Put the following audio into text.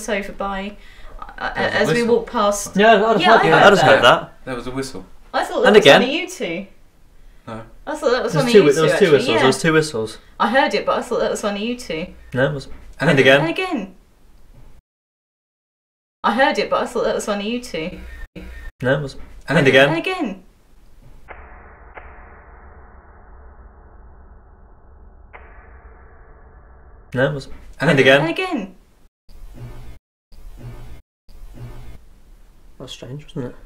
sofa by uh, There was as we whistle. walk past. Yeah, I just Yeah, heard, I I heard just that. heard that. There was a whistle. I thought that And was again. one of you two. No. I thought that was There one was of two, you there was two actually, whistles. Yeah. There was two whistles. I heard it, but I thought that was one of you two. No, it was. And And, again. And again. again. I heard it, but I thought that was one of you two. No, it was. And And again. And again. again. No, it was. And And again. And again. Was strange, wasn't it?